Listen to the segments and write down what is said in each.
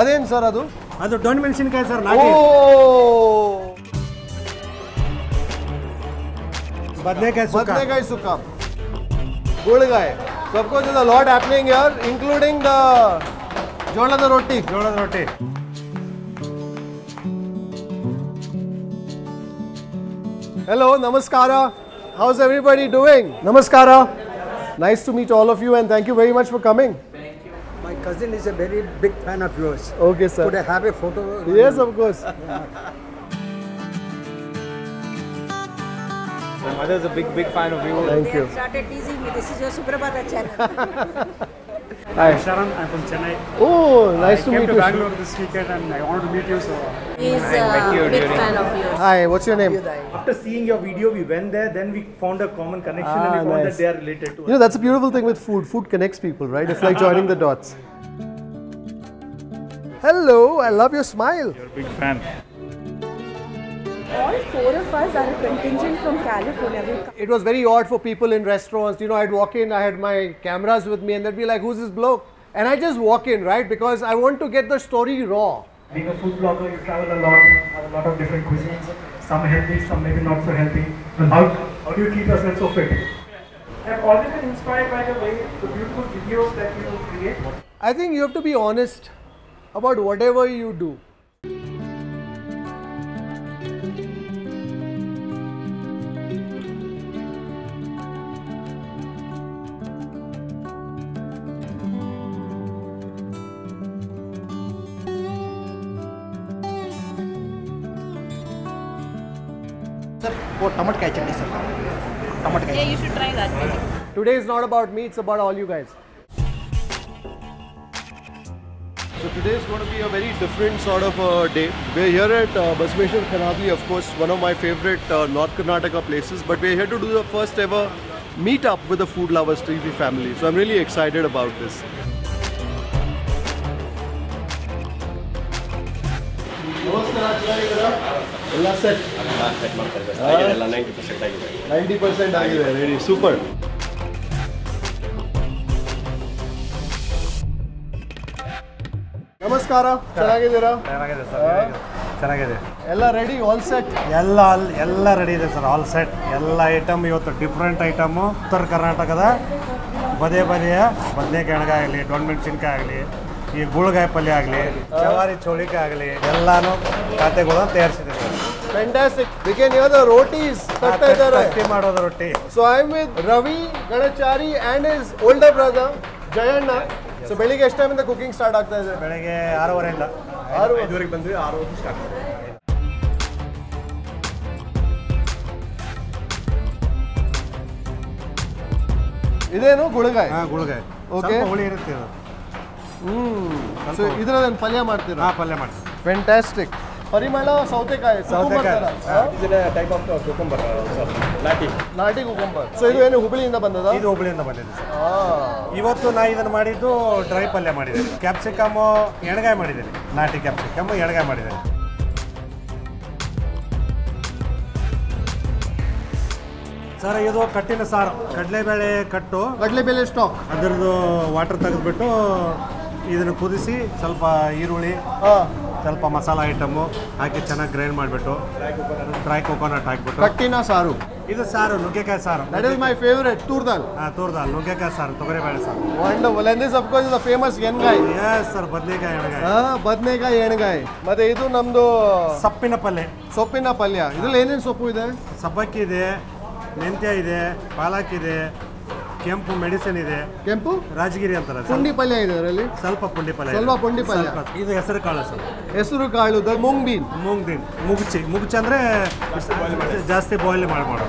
ಅದೇನು ಸರ್ ಅದು ಅದು ದೊಣ್ಣೆ ಮೆಣಸಿನ್ಕಾಯಿ ಸರ್ ಓ ನಾಟಿ ಬದನೆಕಾಯಿ ಸುಕ್ಕ ಬದನೆಕಾಯಿ ಸುಕ್ಕ ಗುಳಗಾಯಿ so of course is a lot happening here including the ಜೋಳದ ರೊಟ್ಟಿ ಜೋಳದ ರೊಟ್ಟಿ Hello, Namaskara. How's everybody doing? Namaskara. Nice to meet all of you and thank you very much for coming. My cousin is a very big fan of yours. Okay, sir. Could I have a photo? Yes, of course. My mother is a big, big fan of you. Thank They you. have started teasing me. This is your Suprabhata channel. Hi. I'm Sharan, I'm from Chennai. Oh, nice to meet I came meet to you. Bangalore this weekend and I wanted to meet you. So He is met a big during- fan of yours. Hi, what's your name? After seeing your video, we went there. Then we found a common connection, Ah, and we found nice. that they are related to You know, that's a beautiful thing with food. Food connects people, right? It's like joining the dots. Hello, I love your smile. You're a big fan. all four of us are a contingent from California. It was very odd for people in restaurants. You know, I'd walk in, I had my cameras with me, and they'd be like, Who's this bloke? And I just walk in, right? Because I want to get the story raw. Being a food blogger, you travel a lot, have a lot of different cuisines. Some healthy, some maybe not so healthy. And how, how do you keep yourself so fit? I've always been inspired by the way, the beautiful videos that you create. I think you have to be honest about whatever you do. Sir O tomato ಕಾಯಿ chutney sir Today is not about me, it's about all you guys. So today is going to be a very different sort of a day. We're here at uh, Basaveshwar of course, one of my favorite uh, North Karnataka places. But we're here to do the first ever meet up with the Food Lovers TV family. So I'm really excited about this. ಎಲ್ಲ set ಎಲ್ಲ set ಮಾಡ್ತಾ ಇದ್ದಾರೆ ninety ನಮಸ್ಕಾರ ಚೆನ್ನಾಗಿದ್ದೀರಾ ಚೆನ್ನಾಗಿದೆ sir ಚೆನ್ನಾಗಿದೆ ಎಲ್ಲ ready all set ಎಲ್ಲ ಅಲ್ ಎಲ್ಲ ರೆಡಿ ಇದೆ ಸರ್ ಆಲ್ ಸೆಟ್ ಎಲ್ಲ ಐಟಮ್ ಇವತ್ತು ಡಿಫ್ರೆಂಟ್ ಐಟಮು ಉತ್ತರ ಕರ್ನಾಟಕದ ಬದೇ ಬದೆಯ ಬದನೆಕಾಯಿ ಎಣ್ಗಾಯಿ ಆಗಲಿ ದೊಣ್ಣೆ ಮೆಣಸಿನ್ಕಾಯಿ ಆಗಲಿ ಈ ಗುಳಗಾಯಿ ಪಲ್ಯ ಆಗಲಿ ಜವಾರಿ ಚೋಳಿಕಾಯಿ ಆಗಲಿ ಎಲ್ಲಾನು ಖಾತೆಗಳನ್ನು ತಯಾರಿಸಿದೆ sir fantastic we can hear the rotis ತಟ್ತಾ ಇದ್ದಾರೆ ತಟ್ಟಿ ಮಾಡೋದು ರೊಟ್ಟಿ so I am with Ravi So ಬೆಳಿಗ್ಗೆ ಎಷ್ಟು ಟೈಮಿಂದ ಕುಕಿಂಗ್ ಸ್ಟಾರ್ಟ್ ಆಗ್ತಾ ಇದೆ? ಬೆಳಗ್ಗೆ ಇಲ್ಲ ಆರು ಐದುವರೆಗೆ ಬಂದ್ವಿ ಆರೂವರೆಗೂ ಸ್ಟಾರ್ಟ್ ಇದೇನು? ಗುಳಗಾಯಿ? ಹಾಂ ಗುಳಗಾಯಿ. ಓಕೆ ಹುಳಿ ಇರುತ್ತೆ ಇದು ಹ್ಮ್. ಸೊ ಇದ್ರದ್ದು ಪಲ್ಯ ಮಾಡ್ತೀರಾ? ಹಾಂ ಪಲ್ಯ ಮಾಡ್ತೀವಿ. ಫ್ಯಾಂಟಾಸ್ಟಿಕ್ ಪರಿಮಳ ಸೌತೆಕಾಯಿ? Uh, Lati. ನಾಟಿ. ಕುಕುಂಬರ್ ಸೊ ಇದು ಏನು ಹುಬ್ಳಿಯಿಂದ ಬಂದದ? ಇದು ಹುಬ್ಳಿಯಿಂದ ಬಂದಿದೆ ಸರ್. ಇವತ್ತು ನಾ ಇದನ್ನು ಮಾಡಿದ್ದು ಡ್ರೈ ಪಲ್ಯ ಮಾಡಿದೆ ಕ್ಯಾಪ್ಸಿಕಮ್ ಎಣಗಾಯಿ ಮಾಡಿದ್ದೀನಿ. ನಾಟಿ ಕ್ಯಾಪ್ಸಿಕಮ್ ಎಣಗಾಯಿ ಮಾಡಿದ್ದೀನಿ. ಸರ್ ಇದು ಕಟ್ಟಿನ ಸಾರು. ಕಡಲೆಬೇಳೆ ಕಟ್ಟು. ಕಡಲೆಬೇಳೆ ಸ್ಟಾಕ್ ಅದರದ್ದು ವಾಟರ್ ತೆಗೆದ್ಬಿಟ್ಟು ಇದನ್ನು ಕುದಿಸಿ ಸ್ವಲ್ಪ ಈರುಳ್ಳಿ ಹಾಂ. ಸ್ವಲ್ಪ ಮಸಾಲ ಐಟಮು ಹಾಕಿ ಚೆನ್ನಾಗಿ ಗ್ರೈಂಡ್ ಮಾಡಿಬಿಟ್ಟು ಡ್ರೈ ಕೊಕೊನಟ್ ಹಾಕ್ಬಿಟ್ಟು. ಕಟ್ಟಿನ ಸಾರು. ಇದು ಸಾರು ನುಗ್ಗೆಕಾಯಿ ಸಾರು. That is my favourite toor dal ಹಾಂ ತೋರ್ದಾಲ್ ನುಗ್ಗೆಕಾಯಿ ಸಾರು ತೊಗರಿಬೇಳೆ ಸಾರು. Wonderful and this of course is the famous ಎಣ್ಗಾಯಿ. ಎಸ್ ಸರ್ ಬದನೆಕಾಯಿ ಎಣ್ಗಾಯಿ. ಹಾಂ ಬದನೆಕಾಯಿ ಎಣ್ಗಾಯಿ. ಮತ್ತೆ ಇದು ನಮ್ದು ಸೊಪ್ಪಿನ ಪಲ್ಯ ಸೊಪ್ಪಿನ ಪಲ್ಯ. ಇದ್ರಲ್ಲಿ ಏನೇನು ಸೊಪ್ಪು ಇದೆ? ಸಬ್ಬಕ್ಕಿ ಇದೆ ಮೆಂತ್ಯ ಇದೆ ಪಾಲಕ್ ಇದೆ ಕೆಂಪು ಮೆಡಿಸಿನ್ ಇದೆ. ಕೆಂಪು? ರಾಜಗಿರಿ ಅಂತಾರೆ ಪುಂಡಿ ಪಲ್ಯ ಇದೆ ಅದರಲ್ಲಿ? ಸ್ವಲ್ಪ ಪುಂಡಿ ಪಲ್ಯ ಸ್ವಲ್ಪ. ಪುಂಡಿ ಪಲ್ಯ. ಇದು ಹೆಸರು ಕಾಳು ಸರ್. ಹೆಸರು ಕಾಳು the moong bean moong bean ಮುಗುಚಿ. ಮುಗುಚಿ ಅಂದ್ರೆ ಜಾಸ್ತಿ ಬಾಯ್ಲ್ ಮಾಡಬಾರ್ದು.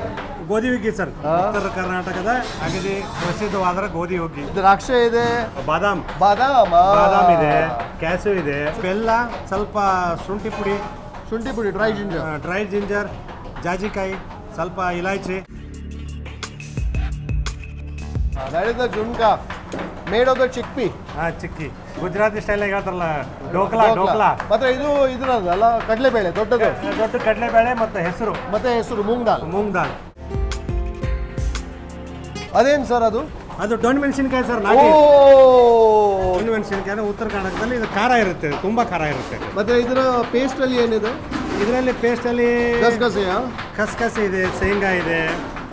ಗೋಧಿ ಹುಗ್ಗಿ ಸರ್. ಉತ್ತರ ಕರ್ನಾಟಕದ ಅಗದಿ ಪ್ರಸಿದ್ಧವಾದ ಗೋಧಿ ಹುಗ್ಗಿ. ದ್ರಾಕ್ಷೆ ಇದೆ. ಬಾದಾಮ್. ಬಾದಾಮ್ ಬಾದಾಮ್ ಇದೆ. ಕ್ಯಾಸು ಇದೆ. ಬೆಲ್ಲ ಸ್ವಲ್ಪ ಶುಂಠಿ ಪುಡಿ. ಶುಂಠಿ ಪುಡಿ ಡ್ರೈ ಜಿಂಜರ್ ಡ್ರೈ ಜಿಂಜರ್ ಜಾಜಿಕಾಯಿ ಸ್ವಲ್ಪ ಇಲಾಚಿ that is the zunka made of the chickpea. ಹಾ ಚಿಕ್ಕಿ. ಗುಜರಾತಿ ಸ್ಟೈಲ್ ಹೇಳ್ತಾರಲ್ಲ ಡೋಕ್ಲಾ ಡೋಕ್ಲಾ. ಮತ್ತೆ ಇದು ಇದ್ರದಲ್ಲ ಕಡಲೆಬೇಳೆ ದೊಡ್ಡದು. ದೊಡ್ಡ ಕಡಲೆಬೇಳೆ ಮತ್ತೆ ಹೆಸರು. ಮತ್ತೆ ಹೆಸರು ಮೂಂಗ್ ದಾಲ್ ಮೂಂಗ್ ದಾಲ್ ಅದೇನು ಸರ್ ಅದು? ಅದು ಡೊಣ್ ಮೆಣಸಿನ್ಕಾಯಿ ಸರ್ ನಾಟಿ ಡೊಣ್ ಮೆಣಸಿನ್ಕಾಯಿ ಉತ್ತರ ಕರ್ನಾಟಕದಲ್ಲಿ ಇದು ಖಾರ ಇರುತ್ತೆ ತುಂಬಾ ಖಾರ ಇರುತ್ತೆ. ಮತ್ತೆ ಇದರ ಪೇಸ್ಟ್ ಅಲ್ಲಿ ಏನಿದೆ? ಇದರಲ್ಲಿ ಪೇಸ್ಟಲ್ಲಿ ಅಲ್ಲಿ ಕಸ್ಕಸೆ ಇದೆ ಶೇಂಗಾ ಇದೆ.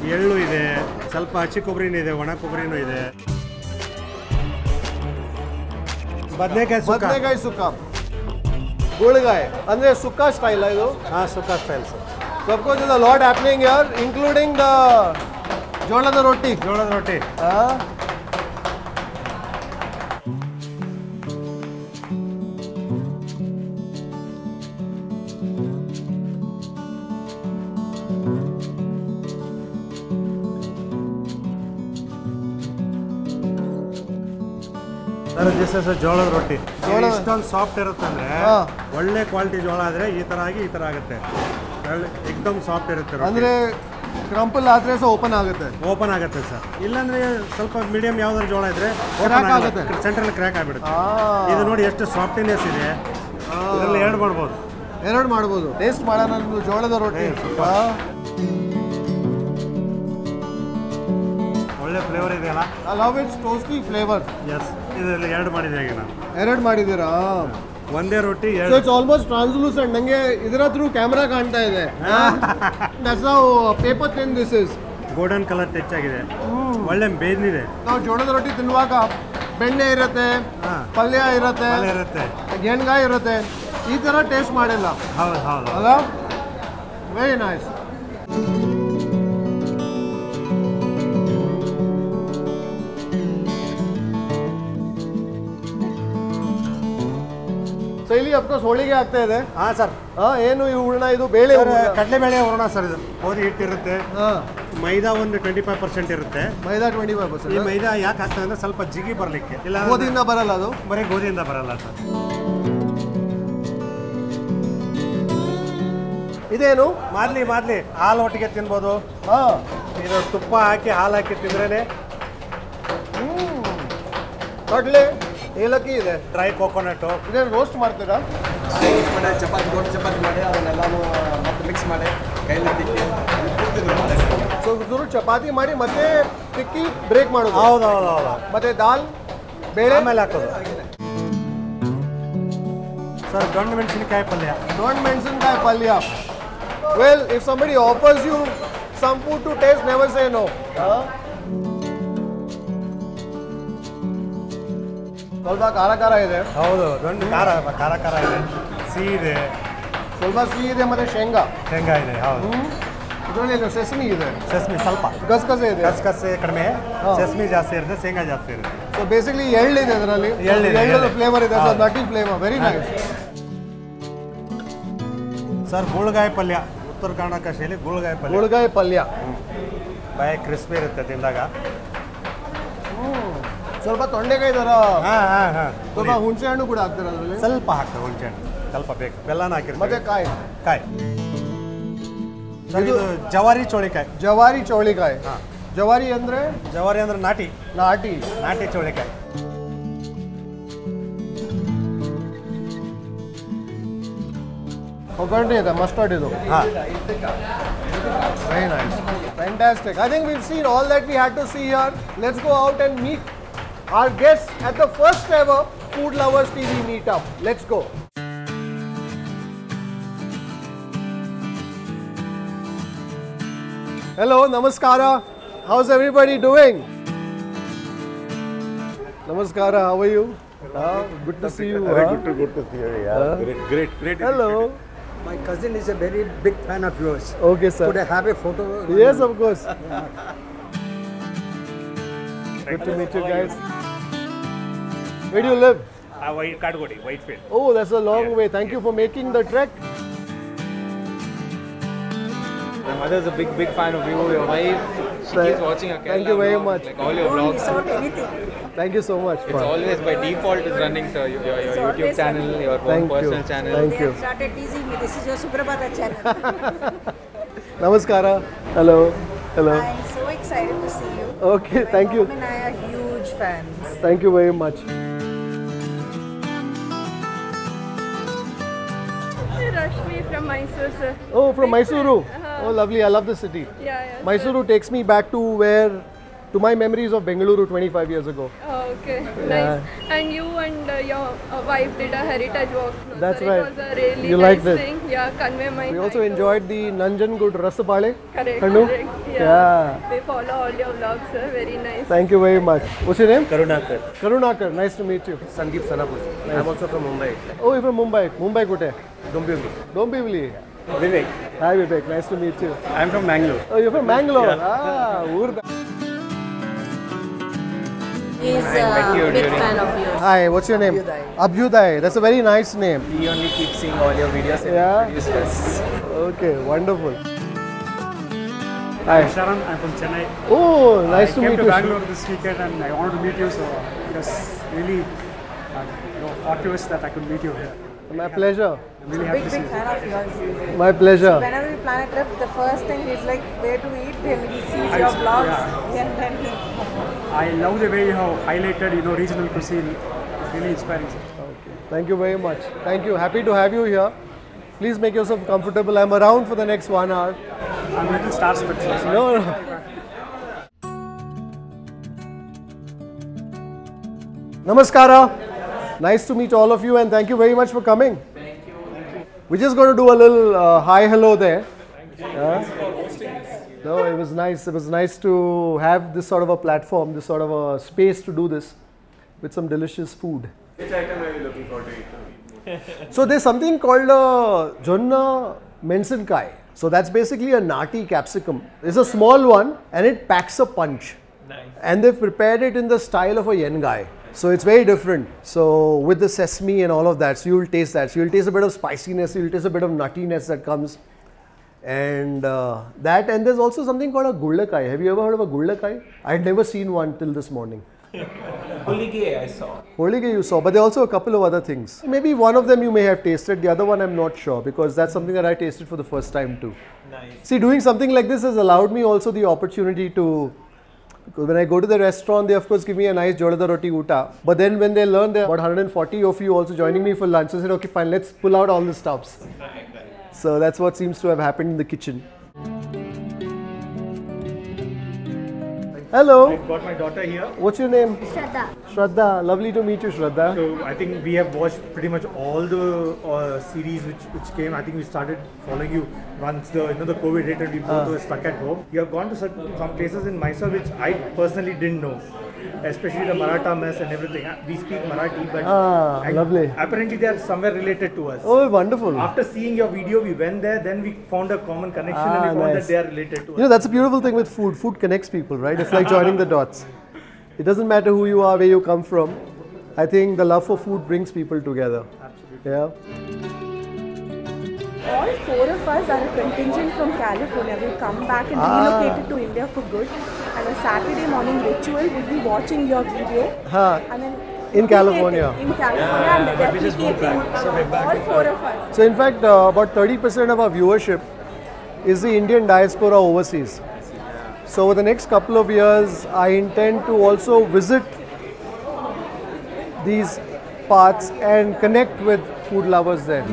ಎಳ್ಳು ಇದೆ ಸ್ವಲ್ಪ ಹಚ್ಚಿ ಕೊಬ್ಬರಿನೂ ಇದೆ ಒಣ ಕೊಬ್ಬರಿನೂ ಇದೆ. ಬದನೆಕಾಯಿ ಬದನೆಕಾಯಿ ಸುಕ್ಕ. ಗುಳಗಾಯಿ. ಅಂದ್ರೆ ಸುಕ್ಕ ಸ್ಟೈಲ್ ಇದು? ಹಾಂ sukka style sir So is a lot happening your including here, ಜೋಳದ ರೊಟ್ಟಿ. ಜೋಳದ ರೊಟ್ಟಿ. ಆ? ದಿಸ್ ಇಸ್ ಜೋಳದ ರೊಟ್ಟಿ. ಜೋಳದ- ಇಷ್ಟೊಂದು ಸಾಫ್ಟ್ ಇರುತ್ತೆ ಅಂದ್ರೆ ಒಳ್ಳೆ ಕ್ವಾಲಿಟಿ ಜೋಳ ಆದ್ರೆ ಈ ತರ ಆಗಿ ಈ ತರ ಆಗುತ್ತೆ. ಎಕ್ದಮ್ ಸಾಫ್ಟ್ ಇರುತ್ತೆ ಅಂದ್ರೆ ಕ್ರಂಪಲ್ ಆದ್ರೆ ಸಹ ಓಪನ್ ಆಗುತ್ತೆ. ಓಪನ್ ಆಗುತ್ತೆ ಸರ್ ಇಲ್ಲಾಂದ್ರೆ ಸ್ವಲ್ಪ ಮೀಡಿಯಂ ಯಾವ್ದಾದ್ರು ಜೋಳ ಇದ್ರೆ Crack ಆಗುತ್ತೆ. ಸೆಂಟ್ರಲ್ ಕ್ರ್ಯಾಕ್ ಆಗ್ಬಿಡುತ್ತೆ. ಇದು ನೋಡಿ ಎಷ್ಟು ಸಾಫ್ಟಿನೆಸ್ ಇದೆ. ಇದರಲ್ಲಿ ಎರಡು ಮಾಡ್ಬೋದು. ಎರಡು ಮಾಡ್ಬೋದು. ಟೇಸ್ಟ್ ಮಾಡೋಣ ಜೋಳದ ರೊಟ್ಟಿ. ಒಳ್ಳೆ ಫ್ಲೇವರ್ ಇದೆಯಲ್ಲ? I love its toasty flavour S ಇದರಲ್ಲಿ ಎರಡು ಮಾಡಿದೆ ಹಾಗೆ ನಾನು. ಎರಡು ಮಾಡಿದ್ದೀರಾ? ಒಂದೇ ರೊಟ್ಟಿ ಸೊ ಇಟ್ಸ್ ಆಲ್ಮೋಸ್ಟ್ ಟ್ರಾನ್ಸ್ಲೂಸೆಂಟ್ ನಂಗೆ ಇದರ ಥ್ರೂ ಕ್ಯಾಮ್ರಾ ಕಾಣ್ತಾ ಇದೆ. That's how paper thin this is golden colour touch ಆಗಿದೆ. ಒಳ್ಳೆ ಬೇದಿದೆ. ನಾವು ಜೋಳದ ರೊಟ್ಟಿ ತಿನ್ನುವಾಗ ಬೆಣ್ಣೆ ಇರುತ್ತೆ. ಪಲ್ಯ ಇರುತ್ತೆ ಇರುತ್ತೆ. ಗೆಣ್ಗಾಯಿ ಇರುತ್ತೆ. ಈ ಥರ ಟೇಸ್ಟ್ ಮಾಡಿಲ್ಲ. ಹೌದು ಹೌದು. ಅಲ್ಲ? ವೆರಿ ನೈಸ್ ಸೊ ಇಲ್ಲಿ ಅಫ್ಕೋರ್ಸ್ ಹೋಳಿಗೆ ಆಗ್ತಾ ಇದೆ. ಹಾಂ ಸರ್ ಹಾ ಏನು ಈ ಹೂರ್ಣ ಇದು ಬೇಳೆ ಕಡಲೆ ಬೇಳೆ ಹೂರ್ಣ ಸರ್ ಇದು ಗೋಧಿ ಹಿಟ್ಟಿರುತ್ತೆ ಹಾ. ಮೈದಾ ಒಂದು ಟ್ವೆಂಟಿ ಫೈವ್ ಪರ್ಸೆಂಟ್ ಇರುತ್ತೆ. ಮೈದಾ ಟ್ವೆಂಟಿ ಫೈವ್ ಪರ್ಸೆಂಟ್ ಈ ಮೈದಾ ಯಾಕೆ ಆಗ್ತದೆ ಅಂದ್ರೆ ಸ್ವಲ್ಪ ಜಿಗಿ ಬರಲಿಕ್ಕೆ. ಇಲ್ಲ ಗೋಧಿಯಿಂದ ಬರಲ್ಲ ಅದು? ಬರೀ ಗೋಧಿಯಿಂದ ಬರಲ್ಲ ಸರ್ ಇದೇನು? ಮಾದ್ಲಿ ಮಾದ್ಲಿ ಹಾಲು ಒಟ್ಟಿಗೆ ತಿನ್ಬೋದು. ಇದು ತುಪ್ಪ ಹಾಕಿ ಹಾಲು ಹಾಕಿ ತಿಂದ್ರೇನೆ. ಕಡಲೆ. ಏಲಕ್ಕಿ ಇದೆ ಡ್ರೈ ಕೋಕೋನಟ್ಟು ಇದೇನು ರೋಸ್ಟ್ ಮಾಡ್ತೀರಾ ಮಾಡಿ ಚಪಾತಿ ದೊಡ್ಡ ಚಪಾತಿ ಮಾಡಿ ಅದನ್ನೆಲ್ಲಾನು ಮತ್ತೆ ಮಿಕ್ಸ್ ಮಾಡಿ ಕೈಯಲ್ಲಿ ತಿಕ್ಕಿ ಕೂತಿದ್ರು ಮತ್ತೆ ಸೊ ಇವರು ಚಪಾತಿ ಮಾಡಿ ಮತ್ತೆ ತಿಕ್ಕಿ ಬ್ರೇಕ್ ಮಾಡೋದು ಹೌದು ಹೌದು ಹೌದು ಮತ್ತೆ ದಾಲ್ ಬೇಳೆ ಆಮೇಲೆ ಹಾಕೋದು ಸರ್ ಗಂಡು ಮೆಣಸಿನಕಾಯಿ ಪಲ್ಯ ದೊಡ್ಡ ಮೆಣಸಿನಕಾಯಿ ಪಲ್ಯ well if somebody offers you some food to taste never say no ಸ್ವಲ್ಪ ಖಾರ ಖಾರ ಇದೆ ಹೌದು ದೊಡ್ಡ ಖಾರ ಖಾರ ಖಾರ ಇದೆ ಸಿಹಿ ಇದೆ ಸ್ವಲ್ಪ ಸಿಹಿ ಇದೆ ಮತ್ತೆ ಶೇಂಗಾ ಶೇಂಗಾ ಇದೆ ಹೌದು ಇದರಲ್ಲಿ ಸೆಸಮಿ ಇದೆ ಸೆಸ್ಮಿ ಸ್ವಲ್ಪ ಗಸಗಸೆ ಇದೆ ಕಸಕಸೆ ಕಡಿಮೆ ಹಾ. ಸೆಸ್ಮಿ ಜಾಸ್ತಿ ಇರುತ್ತೆ ಶೇಂಗಾ ಜಾಸ್ತಿ ಇರುತ್ತೆ ಸೊ ಬೇಸಿಕಲಿ ಎಳ್ಳಿದೆ ಇದರಲ್ಲಿ ಎಳ್ಳಿದೆ, ಎಳ್ಳದ ಎಳ್ಳು. ಫ್ಲೇವರ್ ಇದೆ ಹೌದು. ನಟಿ ಫ್ಲೇವರ್ ವೆರಿ ನೈಸ್ ಸರ್ ಗುಳ್ಗಾಯಿ ಪಲ್ಯ ಉತ್ತರ ಕರ್ನಾಟಕ ಶೈಲಿ ಗುಳ್ಗಾಯಿ ಪಲ್ಯ ಮುಳುಗಾಯಿ ಪಲ್ಯ ಬಾಯ ಕ್ರಿಸ್ಪಿ ಇರುತ್ತೆ ತಿಂದಾಗ ಸ್ವಲ್ಪ ತೊಂಡೆಕಾಯಿ ಥರ ಹಾಂ ಹಾಂ ಹಾಂ ಸ್ವಲ್ಪ ಹುಣಸೆ ಹಣ್ಣು ಕೂಡ ಹಾಕ್ತಾರೆ ಅದರಲ್ಲಿ ಸ್ವಲ್ಪ ಹಾಕ್ತೇವೆ ಹುಣಸೆ ಹಣ್ಣು ಸ್ವಲ್ಪ ಬೇಕು ಬೆಲ್ಲನ ಮತ್ತೆ ಹಾಕಿರ್ತೀವಿ ಕಾಯಿ ಕಾಯಿ ಸರ್ ಇದು ಜವಾರಿ ಚೋಳಿಕಾಯಿ ಜವಾರಿ ಚೌಳಿಕಾಯಿ ಹಾ. ಜವಾರಿ ಅಂದ್ರೆ ಜವಾರಿ ಅಂದ್ರೆ ನಾಟಿ ನಾಟಿ ನಾಟಿ ಚೋಳಿಕಾಯಿ ಒಗ್ಗರಣೆ ಇದೆ ಮಸ್ಟರ್ಡ್ ಇದು ಹಾಂ very nice fantastic I think will seen all that we had to see here let's go out and meet our guests at the first ever Food Lovers TV meetup. Let's go. Hello, Namaskara. How's everybody doing? Namaskara, how are you? Ah, good to see you. Very good, to, good to see you. Yeah. Great, great, great. Hello. My cousin is a very big fan of yours. Okay, sir. Could I have a photo? Yes, of course. Good to meet you guys. Where do you live? Ah, uh, Kadugodi, Whitefield. Oh, that's a long yeah. way. Thank yeah. you for making the trek. My mother is a big, big fan of you, your wife. She keeps watching Thank you very much. Like all your vlogs. Thank you so much. It's always by default is running, sir. Your, your, your YouTube channel, your Thank personal you. channel. Thank they you. started teasing me. This is your Suprabhata channel. Namaskara. Hello. Hello. I'm so excited to see you. Okay, My thank you. and I are huge fans. Thank you very much. From Mysore, sir. Oh, from. Mysuru. Uh-huh. Oh, lovely. I love the city. Yeah, yeah. Mysuru takes me back to where to my memories of Bengaluru 25 years ago. Oh, okay, Yeah. nice. And you and uh, your uh, wife did a heritage walk. No, That's sir. right. It was a really You nice liked it? thing. Yeah, convey my. We also enjoyed the Nanjangud Rasabale. Correct, Kannu? correct. Yeah. Yeah. We follow all your vlogs, sir. Very nice. Thank you very much. What's your name? Karunakar. Karunakar. Nice to meet you. Sandeep Sanapuji. I'm also from Mumbai. Oh, you're from Mumbai. Mumbai Kute. Dombivli. Dombivli. Vivek. Hi Vivek. Nice to meet you. I'm from Bangalore. Oh, you're from Mangalore. Ah, Urda. He's a big fan of yours. Hi, what's your name? Abhyuday. That's a very nice name. We only keep seeing all your videos and Yeah? produce us. Okay, wonderful. Hi. I'm Sharan, I'm from Chennai. Oh, nice I to came meet to you. Bangalore this weekend and I wanted to meet you, so it was really uh, you know, fortuitous that I could meet you here. My pleasure. I'm really happy Big, to see big you. fan of yours. My pleasure. Whenever we plan a trip, the first thing is like where to eat, then he sees I your see, vlogs, yeah. and then he. I love the way you have highlighted, you know, regional cuisine. It's really inspiring. Okay. Thank you very much. Thank you. Happy to have you here. Please make yourself comfortable. I'm around for the next one hour. I'm a little starstruck. So No, no. Namaskara. Nice to meet all of you and thank you very much for coming. Thank you. We're just going to do a little uh, hi hello there. Yeah. No, it was nice. It was nice to have this sort of a platform, this sort of a space to do this with some delicious food. Which item are you looking for to eat? So there's something called a Jonna mensenkai. So that's basically a nati capsicum. It's a small one and it packs a punch. Nice. And they've prepared it in the style of a yengai. So it's very different. So with the sesame and all of that, so you'll taste that. So you'll taste a bit of spiciness, you'll taste a bit of nuttiness that comes. And uh, that, and there's also something called a gullakai. Have you ever heard of a gullakai? I had never seen one till this morning. Holige I saw. Holige you saw, but there are also a couple of other things. Maybe one of them you may have tasted, the other one I'm not sure because that's something that I tasted for the first time too. Nice. See, doing something like this has allowed me also the opportunity to. Because when I go to the restaurant, they of course give me a nice jolada roti oota. But then when they learn there are about 140 of you also joining me for lunch, they said, okay, fine, let's pull out all the stops. So that's what seems to have happened in the kitchen. Hello, got my daughter here. what's your name? Shraddha. Shraddha, lovely to meet you, Shraddha. So I think we have watched pretty much all the uh, series which, which came. I think we started following you once the you know the COVID hit and we both were stuck at home. You have gone to certain, some places in Mysore which I personally didn't know, especially the Maratha mess and everything. Uh, We speak Marathi, but Ah, and lovely. apparently they are somewhere related to us. Oh, wonderful. After seeing your video, we went there. Then we found a common connection Ah, and we found nice. that they are related to You know, that's a beautiful thing with food. Food connects people, right? It's like joining the dots. It doesn't matter who you are, where you come from. I think the love for food brings people together. Absolutely. Yeah. All four of us are a contingent from California. We've come back and Ah. relocated to India for good. And a Saturday morning ritual, we'll be watching your video. Huh. And then In California. In California and replicating all four of us. So, in fact, uh, about 30% of our viewership is the Indian diaspora overseas. So, over the next couple of years, I intend to also visit these parts and connect with food lovers there.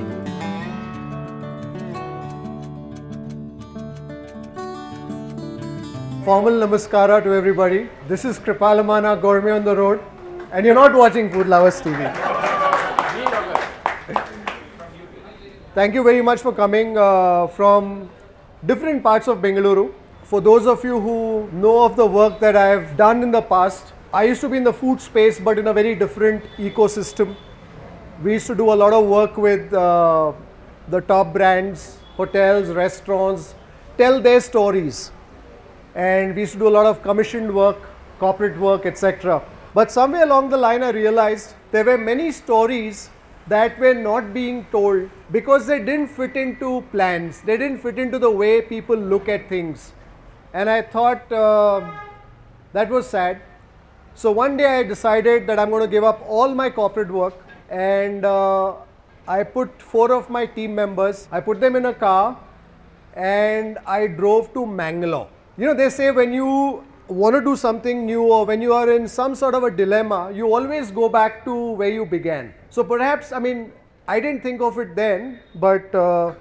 Formal namaskara to everybody. This is Kripal Amanna Gourmet on the Road, and you're not watching Food Lovers TV. Thank you very much for coming uh, from different parts of Bengaluru. For those of you who know of the work that I have done in the past, I used to be in the food space but in a very different ecosystem. We used to do a lot of work with uh, the top brands, hotels, restaurants, tell their stories. And we used to do a lot of commissioned work, corporate work, etc. But somewhere along the line, I realized there were many stories that were not being told because they didn't fit into plans, they didn't fit into the way people look at things. And I thought uh, that was sad. So one day I decided that I'm going to give up all my corporate work and uh, I put four of my team members, I put them in a car and I drove to Mangalore. You know, they say when you want to do something new or when you are in some sort of a dilemma, you always go back to where you began. So perhaps, I mean, I didn't think of it then, but uh,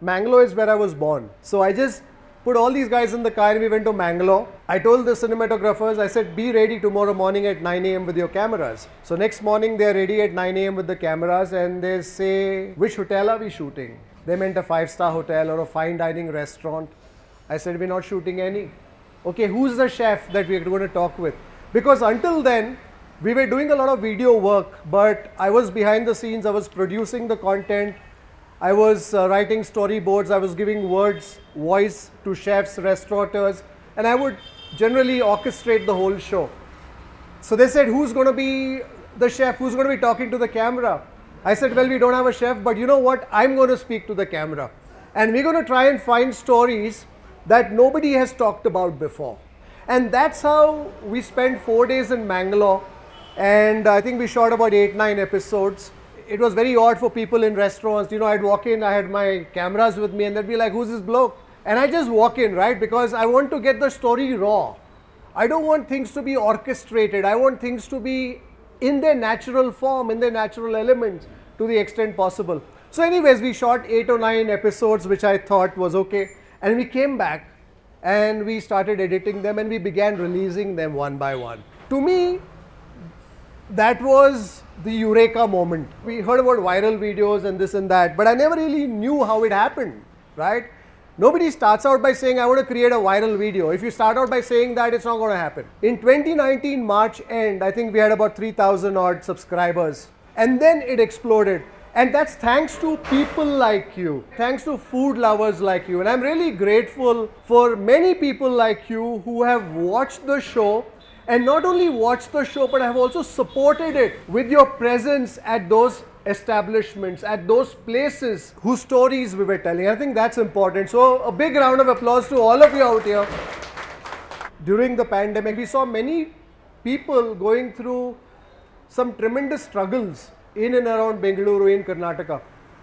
Mangalore is where I was born. So I just put all these guys in the car and we went to Mangalore. I told the cinematographers, I said, be ready tomorrow morning at 9 a.m. with your cameras. So next morning they're ready at 9 a.m. with the cameras and they say, which hotel are we shooting? They meant a five-star hotel or a fine dining restaurant. I said, we're not shooting any. Okay, who's the chef that we're going to talk with? Because until then, we were doing a lot of video work, but I was behind the scenes, I was producing the content, I was uh, writing storyboards, I was giving words, voice to chefs, restaurateurs, and I would generally orchestrate the whole show. So they said, Who's going to be the chef? Who's going to be talking to the camera? I said, Well, we don't have a chef, but you know what? I'm going to speak to the camera. And we're going to try and find stories that nobody has talked about before. And that's how we spent four days in Mangalore. And I think we shot about eight, nine episodes. It was very odd for people in restaurants. You know, I'd walk in, I had my cameras with me, and they'd be like, Who's this bloke? And I just walk in, right? Because I want to get the story raw. I don't want things to be orchestrated. I want things to be in their natural form, in their natural elements to the extent possible. So, anyways, we shot eight or nine episodes, which I thought was okay. And we came back and we started editing them and we began releasing them one by one. To me, that was the eureka moment. We heard about viral videos and this and that, but I never really knew how it happened, right? Nobody starts out by saying, I want to create a viral video. If you start out by saying that, it's not going to happen. In 2019, March end, I think we had about 3,000 odd subscribers. And then it exploded. And that's thanks to people like you, thanks to food lovers like you. And I'm really grateful for many people like you who have watched the show and not only watched the show but I have also supported it with your presence at those establishments, at those places whose stories we were telling. I think that's important. So, a big round of applause to all of you out here. During the pandemic, we saw many people going through some tremendous struggles in and around Bengaluru in Karnataka.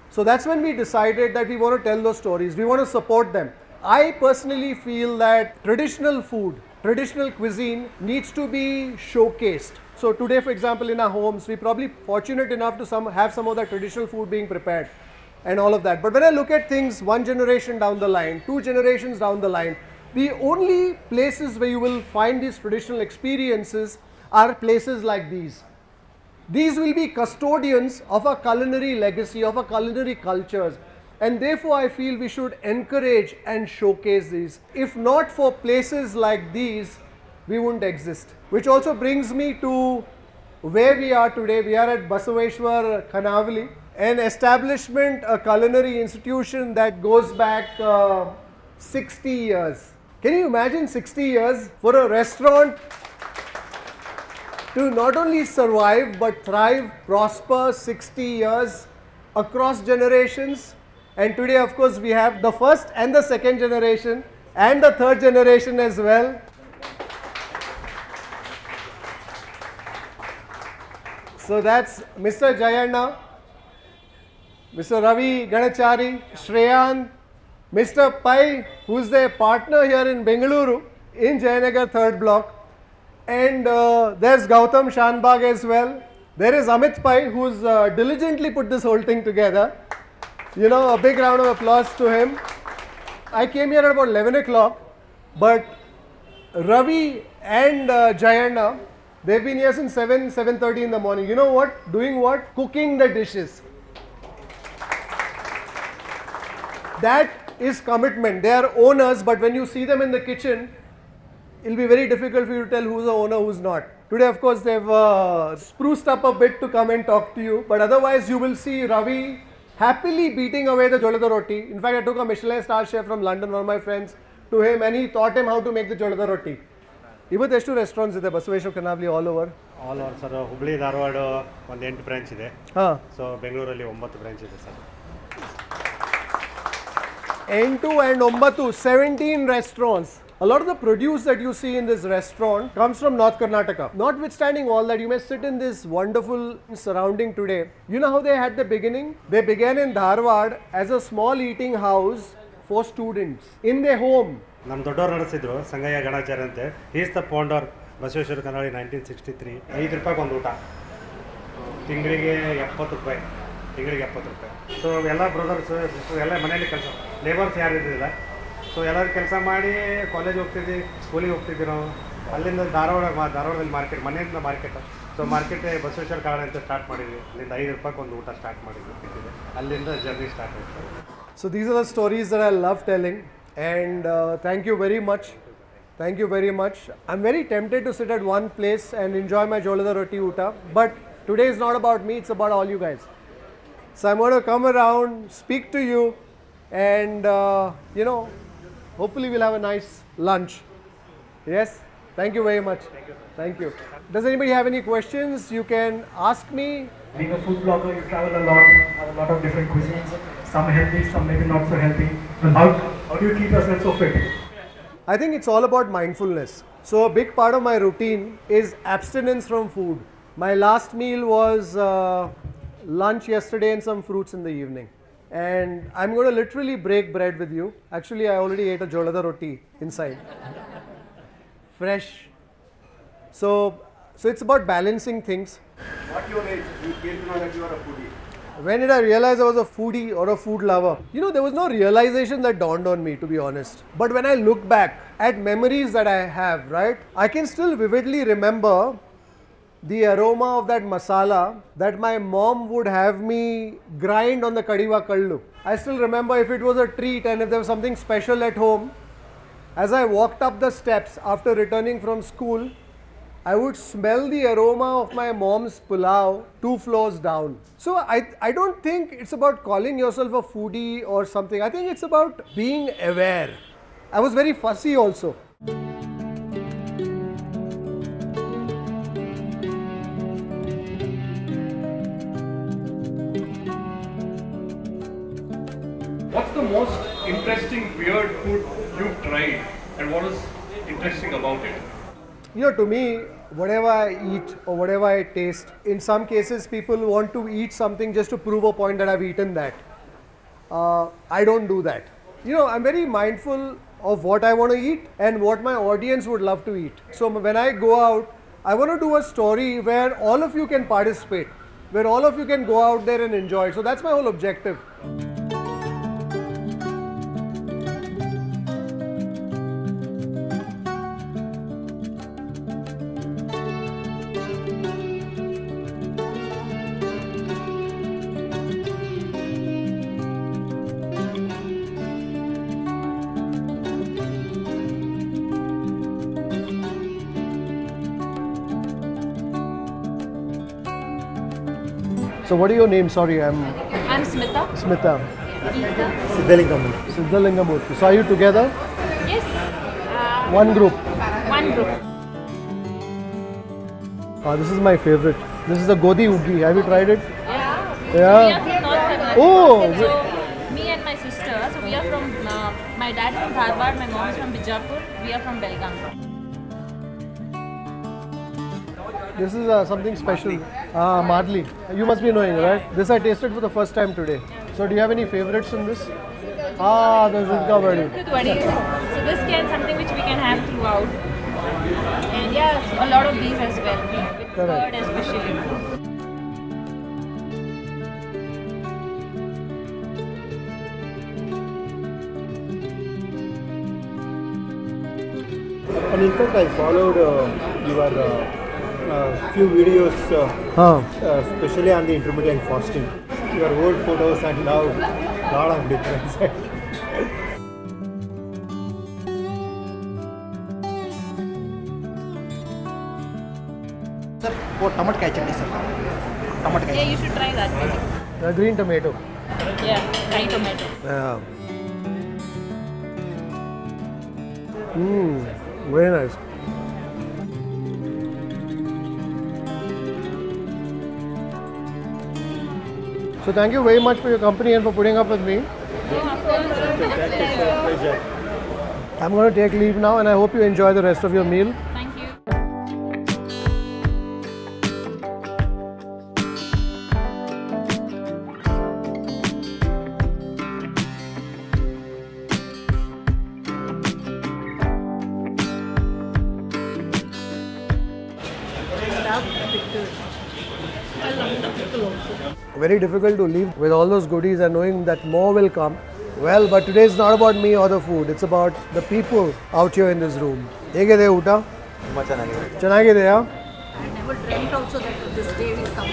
So that's when we decided that we want to tell those stories, we want to support them. I personally feel that traditional food, traditional cuisine needs to be showcased. So today, for example, in our homes, we probably fortunate enough to some, have some of that traditional food being prepared and all of that. But when I look at things one generation down the line, two generations down the line, the only places where you will find these traditional experiences are places like these. These will be custodians of a culinary legacy, of a culinary cultures. And therefore, I feel we should encourage and showcase these. If not for places like these, we wouldn't exist. Which also brings me to where we are today. We are at Basaveshwar Khanavali, an establishment, a culinary institution that goes back uh, 60 years. Can you imagine 60 years for a restaurant to not only survive but thrive, prosper 60 years across generations. And today, of course, we have the first and the second generation and the third generation as well. So that's Mr. Jayanna, Mr. Ravi Ganachari, Shreyan, Mr. Pai, who's their partner here in Bengaluru in Jayanagar third block. And uh, there's Gautam Shanbhag as well. There is Amit Pai, who's uh, diligently put this whole thing together. You know, a big round of applause to him. I came here at about 11 o'clock, but Ravi and uh, Jayanna, they've been here since 7, 7.30 in the morning. You know what? Doing what? Cooking the dishes. That is commitment. They are owners, but when you see them in the kitchen, it'll be very difficult for you to tell who's the owner, who's not. Today, of course, they've uh, spruced up a bit to come and talk to you, but otherwise, you will see Ravi happily beating away the jolada roti. In fact, I took a Michelin star chef from London, one of my friends, to him, and he taught him how to make the jolada roti. ಇವತ್ತು ಎಷ್ಟು restaurants ಇದೆ Basaveshwara the all over all over sir Hubli Dharwad ಒಂದು ಎಂಟು branch ಇದೆ ಹಾಂ so ಬೆಂಗಳೂರಲ್ಲಿ ಒಂಬತ್ತು branch ಇದೆ sir ಎಂಟು and ಒಂಬತ್ತು 17 restaurants. A lot of the produce that you see in this restaurant comes from North Karnataka. Notwithstanding all that, you may sit in this wonderful surrounding today. You know how they had the beginning? They began in Dharwad as a small eating house for students in their home. ನಮ್ಮ ದೊಡ್ಡವ್ರು ನಡೆಸಿದ್ರು ಸಂಗಯ್ಯ ಗಣಾಚಾರ್ಯ ಅಂತೆ is the founder Basaveshwara ಕನ್ನಡಿ nineteen sixty three ಐದು ರೂಪಾಯಿಗೆ ಒಂದು ಊಟ ತಿಂಗಳಿಗೆ ಎಪ್ಪತ್ತು ರೂಪಾಯಿ ತಿಂಗಳಿಗೆ ಎಪ್ಪತ್ತು ರೂಪಾಯಿ ಸೊ ಎಲ್ಲ ಬ್ರದರ್ಸ್ ಸಿಸ್ಟರ್ ಎಲ್ಲ ಮನೆಯಲ್ಲಿ ಕೆಲಸ ಲೇಬರ್ಸ್ ಯಾರು ಇರಲಿಲ್ಲ ಸೊ ಎಲ್ಲರೂ ಕೆಲಸ ಮಾಡಿ ಕಾಲೇಜ್ ಹೋಗ್ತಿದ್ವಿ ಸ್ಕೂಲಿಗೆ ಹೋಗ್ತಿದ್ವಿ ನಾವು ಅಲ್ಲಿಂದ ಧಾರವಾಡ ಮಾ- ಧಾರವಾಡದಲ್ಲಿ ಮಾರ್ಕೆಟ್ ಮನೆಯಿಂದ ಮಾರ್ಕೆಟ್ ಸೊ ಮಾರ್ಕೆಟ್ ಬಸವೇಶ್ವರ ಕಾರಣ ಅಂತ ಸ್ಟಾರ್ಟ್ ಮಾಡಿದ್ವಿ ಅಲ್ಲಿಂದ ಐದು ರೂಪಾಯಿಗೆ ಒಂದು ಊಟ ಸ್ಟಾರ್ಟ್ ಮಾಡಿದ್ವಿ ತಿಂದಿದ್ದೆ. ಅಲ್ಲಿಂದ ಜರ್ನಿ ಸ್ಟಾರ್ಟ್ ಆಯ್ತು So these are the stories that I love telling, and uh, thank you very much. Thank you very much. I'm very tempted to sit at one place and enjoy my Jolada Roti Uta, but today is not about me, it's about all you guys. So I'm going to come around, speak to you, and uh, you know, hopefully we'll have a nice lunch. Yes? Thank you very much. Thank you. Thank you. Does anybody have any questions? You can ask me. Being a food blogger, you travel a lot, have a lot of different cuisines, some healthy, some maybe not so healthy. Well, how, how do you keep yourself so fit? I think it's all about mindfulness. So, a big part of my routine is abstinence from food. My last meal was uh, lunch yesterday and some fruits in the evening. And I'm going to literally break bread with you. Actually, I already ate a jolada roti inside. Fresh. So, so it's about balancing things. What your age? You came to know that you are a foodie. When did I realize I was a foodie or a food lover? You know, there was no realization that dawned on me, to be honest. But when I look back at memories that I have, right, I can still vividly remember the aroma of that masala that my mom would have me grind on the kadiva kallu. I still remember if it was a treat and if there was something special at home, as I walked up the steps after returning from school, I would smell the aroma of my mom's pulao two floors down. So I, I don't think it's about calling yourself a foodie or something. I think it's about being aware. I was very fussy also. Most interesting weird food you've tried and what is interesting about it? You know, to me, whatever I eat or whatever I taste, in some cases, people want to eat something just to prove a point that I've eaten that. Uh, I don't do that. You know, I'm very mindful of what I want to eat and what my audience would love to eat. So when I go out, I want to do a story where all of you can participate, where all of you can go out there and enjoy. So that's my whole objective. What are your names? Sorry, I'm I'm Smita. Smita. Geeta. Siddhalingamurti. Siddhalingamurti. So are you together? Yes. Uh, One group. One group. Ah, this is my favorite. This is the Godi Ugi. Have you tried it? Yeah. Yeah. We are from North Oh, So me and my sister. So we are from. Uh, my dad is from Dharwad. My mom is from Bijapur. We are from Belgaum. This is uh, something special. Ah, Madli. You must be knowing, right? This I tasted for the first time today. So do you have any favorites in this? Ah, the Zudka Badi. Kudwadi. So this can something which we can have throughout. And yeah, a lot of these as well. With Correct. curd especially. And in fact, I followed uh, your uh, uh, few videos, uh, huh. Uh, especially on the intermittent fasting. Your old photos and now, lot of difference. Sir, what tomato ketchup sir? Tomato ketchup. Yeah, you should try that. The green tomato. Yeah, green tomato. Yeah. Mmm, very nice. So thank you very much for your company and for putting up with me. I'm going to take leave now and I hope you enjoy the rest of your meal. Very difficult to leave with all those goodies and knowing that more will come. Well, but today is not about me or the food. It's about the people out here in this room. ಹೇಗಿದೆ ಊಟ ತುಂಬ ಚೆನ್ನಾಗಿದೆ ಚೆನ್ನಾಗಿದೆಯಾ never dreamt also that this day will come.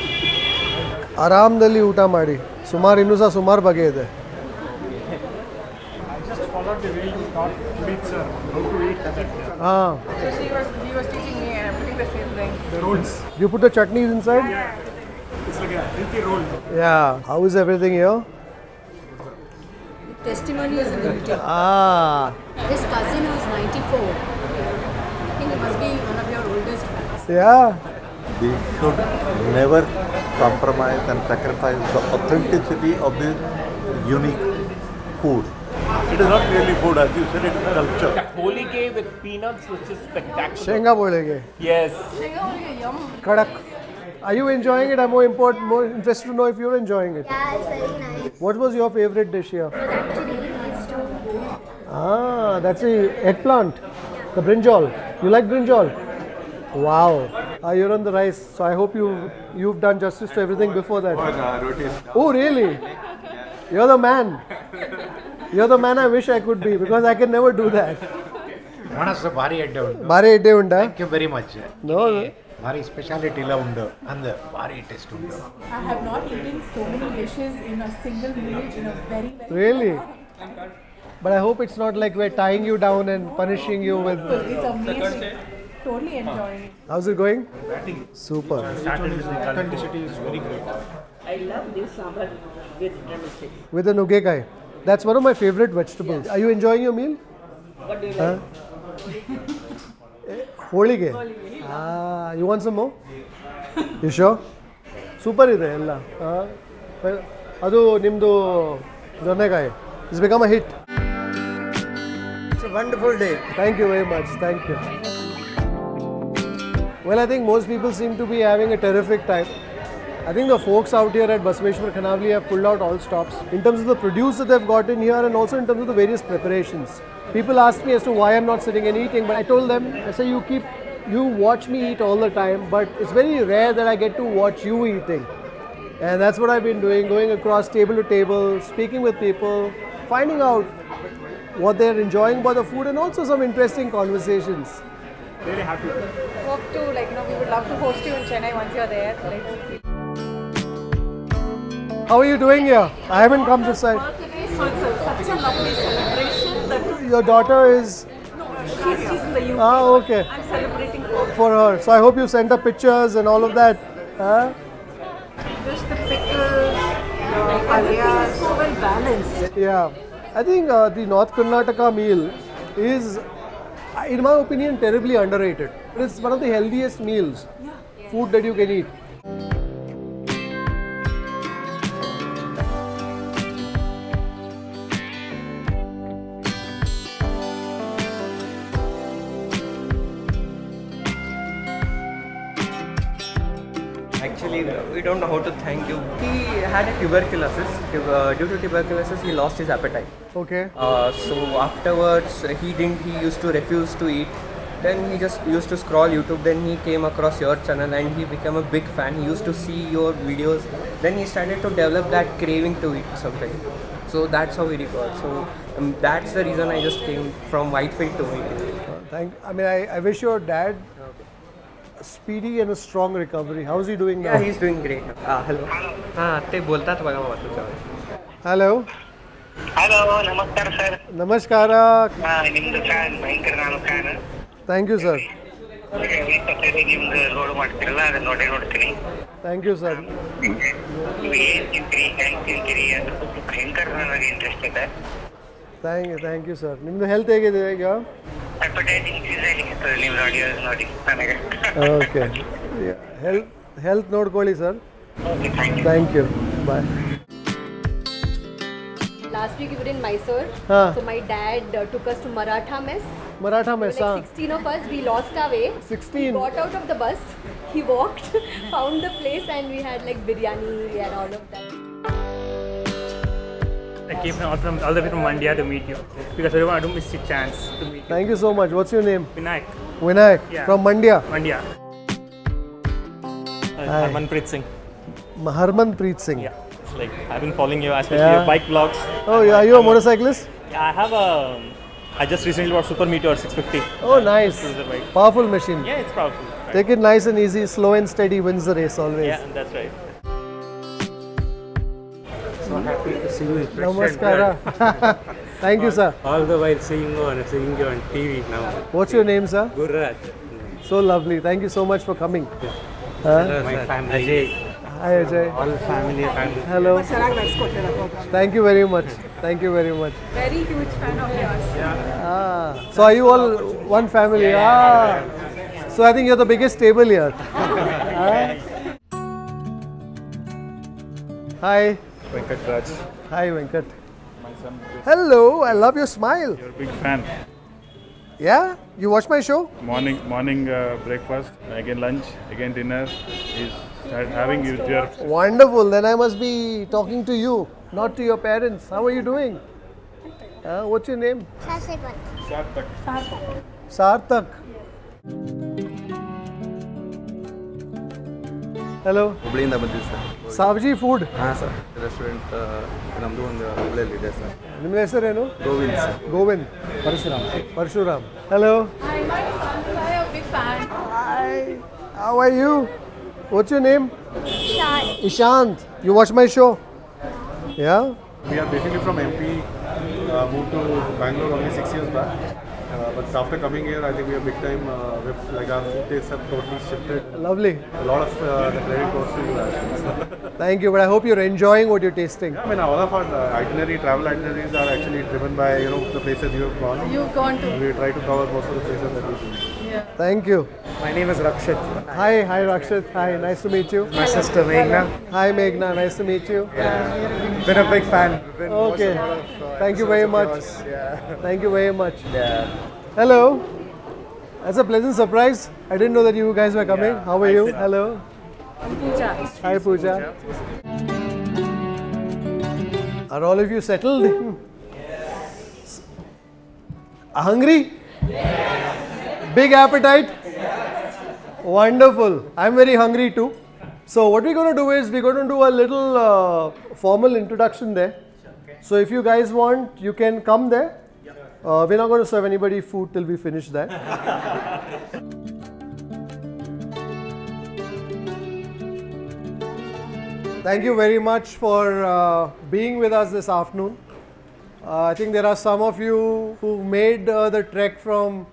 ಆರಾಮದಲ್ಲಿ ಊಟ ಮಾಡಿ ಸುಮಾರು ಇನ್ನೂ ಸಹ ಸುಮಾರು ಬಗೆ ಇದೆ I just followed the way you taught Purit sir how to eat ಹಾಂ So she was, he was teaching It's like a healthy roll. Yeah. How is everything here? Testimony is limited. Ah. His cousin was 94. I think he must be one of your oldest friends. Yeah. We should never compromise and sacrifice the authenticity of this unique food. It is not really food, as you said, it is culture. That holige with peanuts which is spectacular. Shenga bolege. Yes. Shenga bolege, yum. Kadak. Are you enjoying it? I'm more important, more interested to know if you're enjoying it. Yeah, it's very nice. What was your favorite dish here? Ah, that's the eggplant, the brinjal. You like brinjal? Wow. Ah, you're on the rice, so I hope you you've done justice to everything before that. Oh, really? You're the man. You're the man I wish I could be because I can never do that. Thank you very much. ಎಡ್ಡೆ ಉಂಟಾ ಭಾರಿ speciality ಎಲ್ಲ ಉಂಡು ಅಂದ ಭಾರಿ taste ಉಂಡು I have not eaten so many dishes in a single meal in a very really but I hope it's not like we are tying you down and punishing you with it's amazing totally enjoying it. How's it going? Batting. Super. Authenticity is very great. I love this sambar with drumstick. With an ugekai. That's one of my favorite vegetables. Yes. Are you enjoying your meal? What do you eh, Ah, you want some more? you you show super ಇದೆ ಎಲ್ಲ ಅದು ನಿಮ್ಮದು It's become a hit. It's a wonderful day. Thank you very much. Thank you. Well, I think most people seem to be having a terrific time. I think the folks out here at Basaveshwar Khanavali have pulled out all stops in terms of the produce that they've got in here and also in terms of the various preparations. People ask me as to why I'm not sitting and eating, but I told them, I say, you keep you watch me eat all the time, but it's very rare that I get to watch you eating. And that's what I've been doing, going across table to table, speaking with people, finding out what they're enjoying about the food and also some interesting conversations. Really happy. Hope to, like, you know, we would love to host you in Chennai once you're there. Like, How are you doing here? I haven't come this side. So it's a, such a lovely celebration Your daughter is. She's, she's in the UK. Ah, okay. I'm celebrating for For her. So I hope you sent her pictures and all of that. Huh? just the pickles, the alias, so well balanced. Yeah. I think uh, the North Karnataka meal is, uh, in my opinion, terribly underrated. It's one of the healthiest meals, food that you can eat. Actually, we don't know how to thank you. He had a tuberculosis. Due to tuberculosis, he lost his appetite. Okay. Uh, so afterwards, he didn't. He used to refuse to eat. Then he just used to scroll YouTube. Then he came across your channel and he became a big fan. He used to see your videos. Then he started to develop that craving to eat something. So that's how we got. So um, that's the reason I just came from Whitefield to meet him. Thank. I mean, I, I wish your dad speedy and a strong recovery. How's he doing now? Yeah, he's doing great. Ah, hello. Ah, ते बोलतात बघा मला तुझ्यावर. Hello. Hello ನಮಸ್ಕಾರ sir ನಮಸ್ಕಾರ ನಿಮ್ದು fan ಭಯಂಕರ ನಾನು ಫ್ಯಾನ್ ಥ್ಯಾಂಕ್ ಯು ಸರ್ ನಿಮ್ದು ಲೋಡ್ ಮಾಡ್ತಿರಲ್ಲ ಅದನ್ನ ನೋಡೇ ನೋಡ್ತೀನಿ ಥ್ಯಾಂಕ್ ಯು ಸರ್ ನೀವು ಏನ್ ತಿಂತೀರಿ ಹೆಂಗ್ ತಿಂತೀರಿ ಅದ್ರ ಬಗ್ಗೆ ಭಯಂಕರ ನನಗೆ ಇಂಟ್ರೆಸ್ಟ್ ಇದೆ Thank you thank you sir ನಿಮ್ಮದು ಹೆಲ್ತ್ ಹೇಗಿದೆ ಈಗ ಅಪಟೈಟ್ ಇನ್ಕ್ರೀಸ್ ಆಗ್ಲಿಕ್ಕೆ ನೀವು ಆಡಿಯೋ ನೋಡಿ ನನಗೆ ಓಕೆ ಹೆಲ್ತ್ ಹೆಲ್ತ್ ನೋಡ್ಕೊಳ್ಳಿ sir thank you bye Last week we were in Mysore. Huh. So my dad uh, took us to Maratha mess. Maratha There were mess like 16 of us. We lost our way. 16. He got out of the bus. He walked, found the place, and we had like biryani and all of that. I came from, all, from, all the way from India to meet you because I don't miss a chance to meet you. Thank you so much. What's your name? Vinayak. Vinayak yeah. from Mandya. Mandya. Uh, Hi. Harmanpreet Singh. Harmanpreet Singh. Yeah, it's like I've been following you, especially yeah. your bike vlogs. Oh, yeah. are you a um, motorcyclist? Yeah, I have a. Um, I just recently bought Super Meteor 650. Oh, nice. Powerful machine. Yeah, it's powerful. Right? Take it nice and easy, slow and steady wins the race always. Yeah, that's right. So happy to see you in fresh Namaskara. Thank you, sir. All the while seeing you on, seeing you on TV now. What's your name, sir? Gurraj. So lovely. Thank you so much for coming. Huh? My family. Hi, Ajay. All family and Hello. Thank you very much. Thank you very much. Very huge fan of yours. Yeah. Ah, so are you all one family? ah. So I think you're the biggest table here. Ah. Hi. Venkat Raj. Hi, Venkat. My son. Hello. I love your smile. You're a big fan. Yeah? You watch my show? Morning, morning uh, breakfast, again lunch, again dinner. Is having you with Wonderful. Then I must be talking to you, not to your parents. How are you doing? Uh, what's your name? Sarthak. Sarthak. Hello ಹುಬ್ಳಿಯಿಂದ ಬಂದಿದ್ದು sir Savji food ಹಾಂ sir restaurant ನಮ್ಮದು ಒಂದು ಹುಬ್ಳಿಯಲ್ಲಿ ಇದೆ sir ನಿಮ್ಮ ಹೆಸರೇನು Govind sir Govind Parashuram Parashuram hello Hi, my I'm a big fan. How are you? What's your name? Ishant. You watch my show? Yeah? We are basically from MP, uh, moved to Bangalore only six years back. But after coming here, I think we are big time. Uh, we've, like our food tastes have totally shifted. Lovely. A lot of uh, the credit goes to you actually. Thank you, but I hope you're enjoying what you're tasting. I mean, all of our uh, itinerary, travel itineraries are actually driven by you know the places you have gone. You've gone to. We try to cover most of the places that we do. Thank you. My name is Rakshit. Hi, hi Rakshit. Hi, nice to meet you. My sister Meghna. Hi Meghna, nice to meet you. Yeah. Been a big fan. Been Okay. watched a lot of, uh, Thank you very much. Yeah. Thank you very much. Yeah. Hello. That's a pleasant surprise. I didn't know that you guys were coming. How are you? Hello. Pooja. Hi Pooja. Are all of you settled? Yes. Hungry? Yes. Big appetite? Yes. Wonderful. I'm very hungry too. So what we're going to do is we're going to do a little uh, formal introduction there. So if you guys want, you can come there. Uh, we're not going to serve anybody food till we finish that. Thank you very much for uh, being with us this afternoon. Uh, I think there are some of you who made uh, the trek from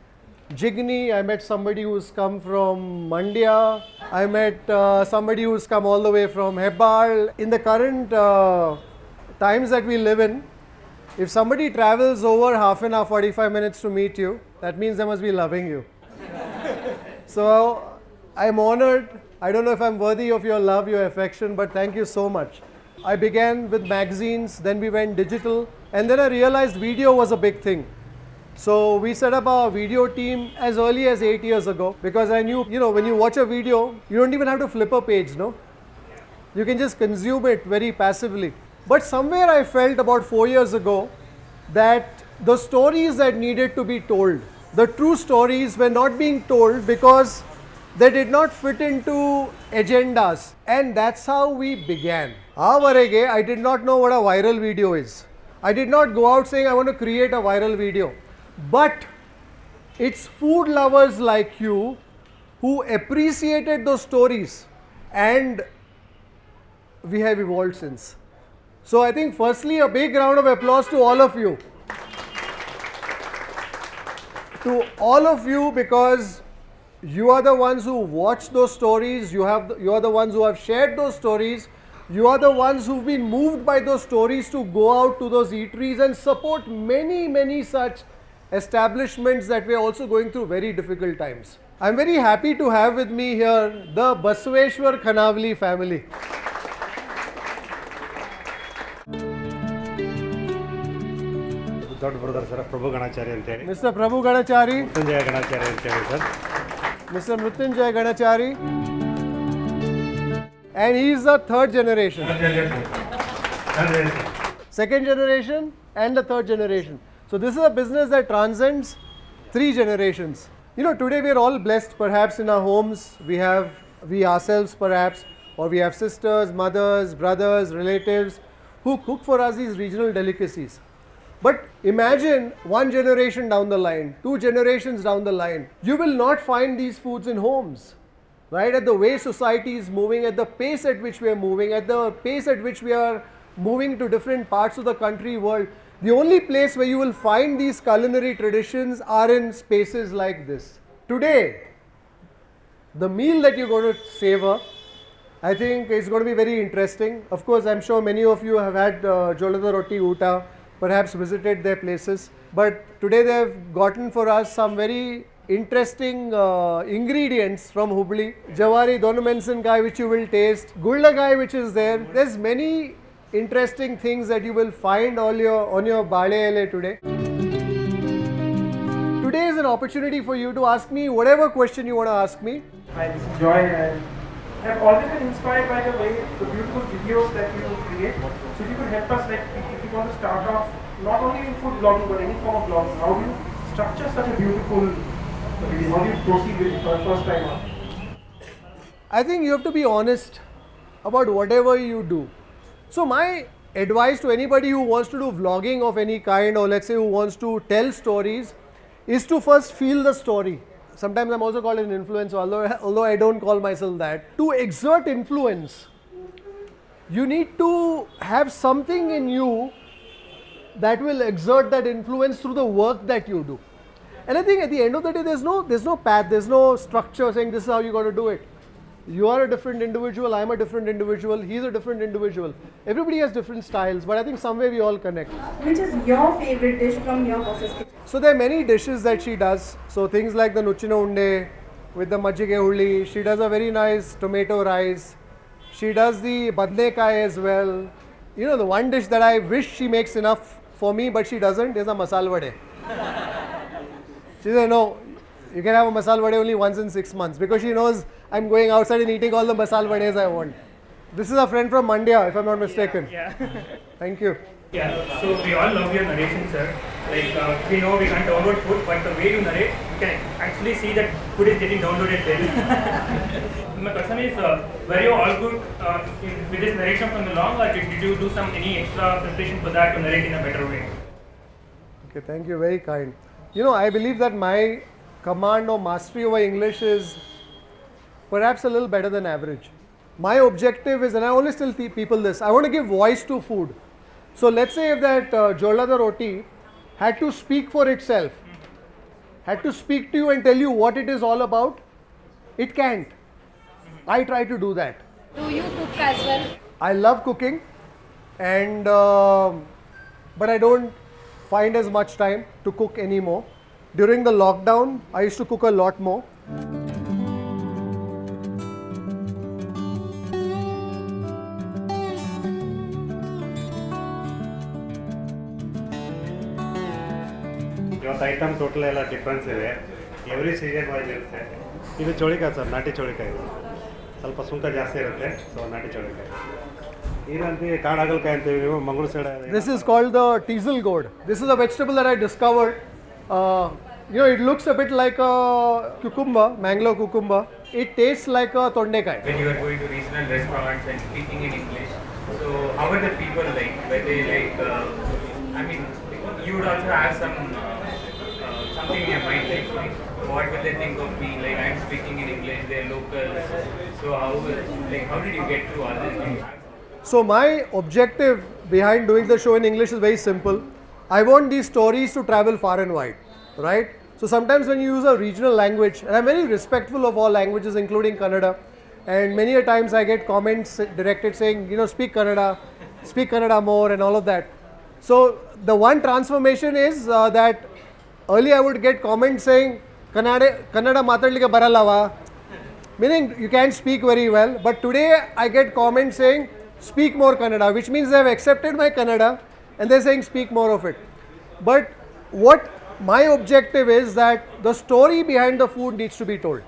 Jigani. I met somebody who's come from Mandya. I met uh, somebody who's come all the way from Hebbal. In the current uh, times that we live in, if somebody travels over half an hour, 45 minutes to meet you, that means they must be loving you. so I'm honored. I don't know if I'm worthy of your love, your affection, but thank you so much. I began with magazines, then we went digital, and then I realized video was a big thing. So we set up our video team as early as eight years ago because I knew, you know, when you watch a video, you don't even have to flip a page, no? You can just consume it very passively. But somewhere I felt about four years ago that the stories that needed to be told, the true stories were not being told because they did not fit into agendas. And that's how we began. I did not know what a viral video is. I did not go out saying I want to create a viral video. But it's food lovers like you who appreciated those stories and we have evolved since. So I think firstly a big round of applause to all of you. To all of you because you are the ones who watch those stories, you have you are the ones who have shared those stories, you are the ones who've been moved by those stories to go out to those eateries and support many many such establishments that we are also going through very difficult times. I'm very happy to have with me here the Basaveshwar Khanavali family. ದೊಡ್ಡ brother sir Prabhu Ganachari ಅಂತೇಳಿ Mr. Prabhu Ganachari, Mrityunjaya Ganachari ಅಂತೇಳಿ sir Mr. Mrityunjay Ganachari, and he is the third generation. Second generation and the third generation. So this is a business that transcends three generations. You know, today we are all blessed perhaps in our homes. We have, we ourselves perhaps or we have sisters, mothers, brothers, relatives who cook for us these regional delicacies. But imagine one generation down the line, two generations down the line, you will not find these foods in homes. Right? At the way society is moving, at the pace at which we are moving, at the pace at which we are moving to different parts of the country, world, the only place where you will find these culinary traditions are in spaces like this. Today, the meal that you're going to savor, I think is going to be very interesting. Of course, I'm sure many of you have had uh, Jolada Rotti Oota, perhaps visited their places. But today they've gotten for us some very interesting uh, ingredients from Hubli. Jawari Donumensan which you will taste. Gullagai which is there. There's many interesting things that you will find all your, on your Bale today. Today is an opportunity for you to ask me whatever question you want to ask me. Hi, this is Joy and I've always been inspired by the way, the beautiful videos that you create. So if you could help us, like, want to start off, not only in food blogging, but any form of blogging, how do you structure such a beautiful video? How do you proceed with it for the first time? I think you have to be honest about whatever you do. So my advice to anybody who wants to do vlogging of any kind or let's say who wants to tell stories is to first feel the story. Sometimes I'm also called an influencer, although, although I don't call myself that. To exert influence, you need to have something in you that will exert that influence through the work that you do. And I think at the end of the day, there's no, there's no path, there's no structure saying this is how you got to do it. You are a different individual, I'm a different individual, he's a different individual. Everybody has different styles, but I think somewhere we all connect. Which is your favorite dish from your boss's kitchen? So there are many dishes that she does. So things like the nuchino unde with the majjige hulli. She does a very nice tomato rice. She does the badnekai as well. You know, the one dish that I wish she makes enough for me, but she doesn't, is a masal vade. she said, no, you can have a masal vade only once in six months because she knows I'm going outside and eating all the masal vades I want. This is a friend from Mandya, if I'm not mistaken. Yeah. Thank you. Yeah, so we all love your narration, sir. Like, uh, we know we can't download food, but the way you narrate, you can actually see that food is getting downloaded there. My question is, uh, were you all good uh, in, with this narration from the long, or did, did you do some any extra preparation for that to narrate in a better way? Okay, thank you. Very kind. You know, I believe that my command or mastery over English is perhaps a little better than average. My objective is, and I always tell people this, I want to give voice to food. So let's say if that uh, Jolada Rotti had to speak for itself, had to speak to you and tell you what it is all about, it can't. I try to do that. Do you cook as well? I love cooking, and uh, but I don't find as much time to cook anymore. During the lockdown, I used to cook a lot more. Item total ಎಲ್ಲ difference ಇದೆ every season wise ಇರುತ್ತೆ ಇದು ಚೋಳಿಕಾಯಿ sir ನಾಟಿ ಚೋಳಿಕಾಯಿ ಇದು ಸ್ವಲ್ಪ ಸುಂಕ ಜಾಸ್ತಿ ಇರುತ್ತೆ ಸೊ ನಾಟಿ ಚೋಳಿಕಾಯಿ ಇದಂತೀವಿ ಕಾಡಾಗಲ್ಕಾಯಿ ಅಂತೀವಿ ನೀವು Mangaluru side This is called the teasel gourd. This is a vegetable that I discovered. Uh, you know, it looks a bit like a cucumber, Mangalore cucumber. It tastes like a tondekai. when you are going to regional restaurants and speaking in English. So how are the people like? Were they like? Uh, I mean, you would also have some uh, uh, something in your mind like, what will they think of me? Like I'm speaking in English, they're locals. So how like how did you get to all this? things? So my objective behind doing the show in English is very simple. I want these stories to travel far and wide, right? So sometimes when you use a regional language, and I'm very respectful of all languages, including Kannada, and many a times I get comments directed saying, you know, speak Kannada, speak Kannada more, and all of that. So the one transformation is uh, that earlier I would get comments saying, Kannada, Kannada matadlike baralava, meaning you can't speak very well. But today I get comments saying, speak more Kannada, which means they have accepted my Kannada and they're saying speak more of it. But what my objective is that the story behind the food needs to be told.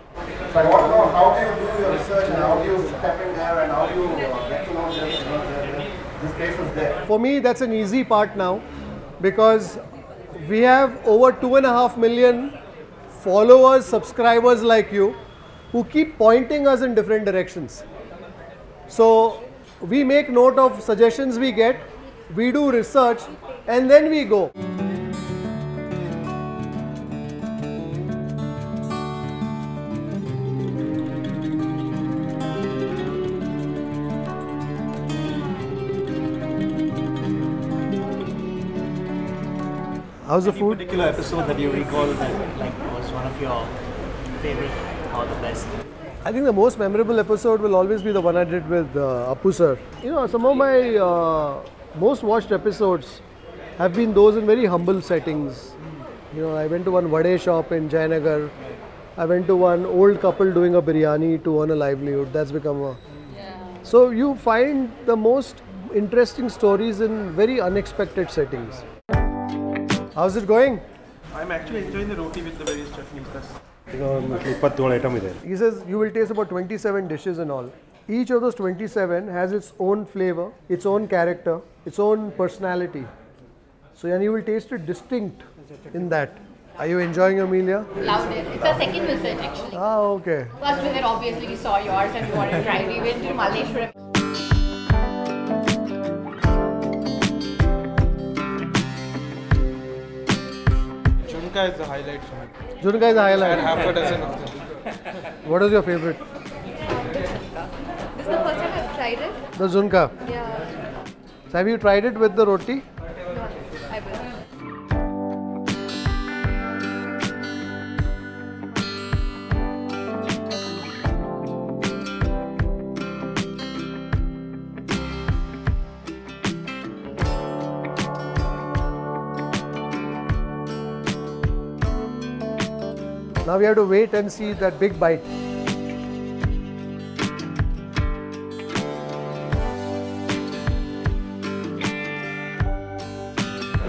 But what how do you do your research and how do you step in there and how do you get to know this, you know, this place was there? For me, that's an easy part now because we have over two and a half million followers, subscribers like you who keep pointing us in different directions. So we make note of suggestions we get, we do research, and then we go. How's the Any food? particular episode that you recall that like was one of your favorite or the best? I think the most memorable episode will always be the one I did with uh, Appu sir. You know, some of my uh, most watched episodes have been those in very humble settings. You know, I went to one vade shop in Jayanagar. I went to one old couple doing a biryani to earn a livelihood. That's become a. So you find the most interesting stories in very unexpected settings. How's it going? I'm actually enjoying the roti with the various chutneys. That's item is He says you will taste about 27 dishes and all. Each of those 27 has its own flavor, its own character, its own personality. So and you will taste it distinct in that. Are you enjoying your meal here? Loved it. It's our second visit actually. Ah, okay. First visit obviously we saw yours and we wanted to try. We went to Malleshwaram. Chunka is the highlight for me. Junka is a I highlight. had half a dozen of them. What is your favorite? This is the first time I've tried it. The Zunka. Yeah. So, have you tried it with the roti? Now we have to wait and see that big bite.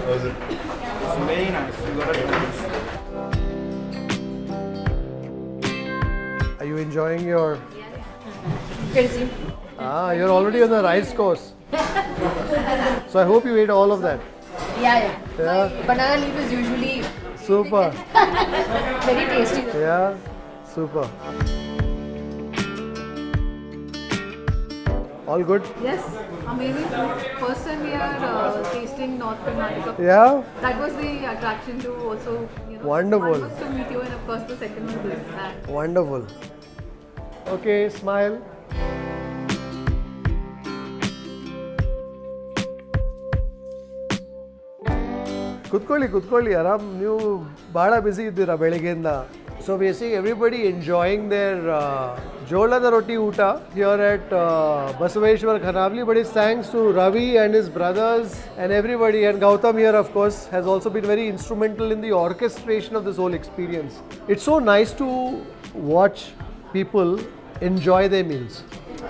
It's very nice. You got it. Are you enjoying your. Crazy. Ah, you're already on the rice course. So, I hope you ate all of that. Yeah, yeah. Yeah. Banana leaf is usually Super. very tasty. Yeah, super. All good? Yes, amazing food. First time we are uh, tasting North Karnataka. Yeah? That was the attraction to also, you know. Wonderful. One was to meet you and of course the second was this. And Wonderful. Okay, smile. ಕುತ್ಕೊಳ್ಳಿ ಕುತ್ಕೊಳ್ಳಿ ಆರಾಮ್ ನೀವು ಭಾಳ busy ಇದ್ದೀರಾ ಬೆಳಿಗ್ಗೆಯಿಂದ so we see everybody enjoying there ಜೋಳದ rotti oota here at Basaveshwar Khanavali but is thanks to Ravi and his brothers and everybody and Gautam here of course has also been very instrumental in the orchestration of this whole experience it's so nice to watch people enjoy their meals